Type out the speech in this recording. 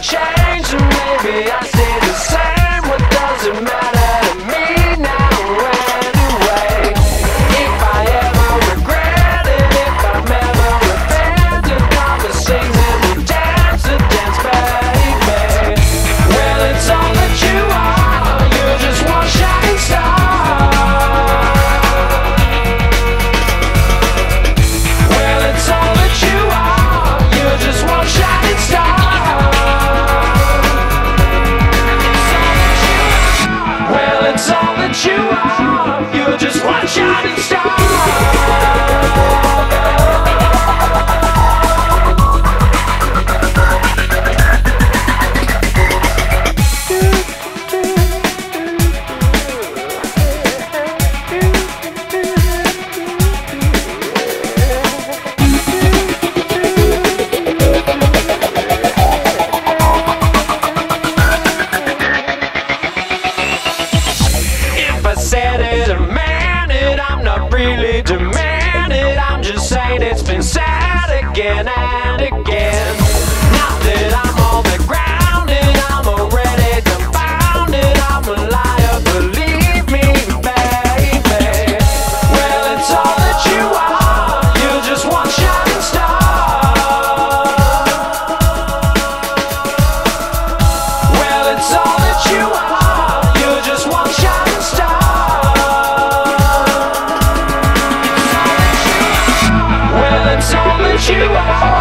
everything just one shot and stop. freely demanded. I'm just saying it's been sad again and again. you are.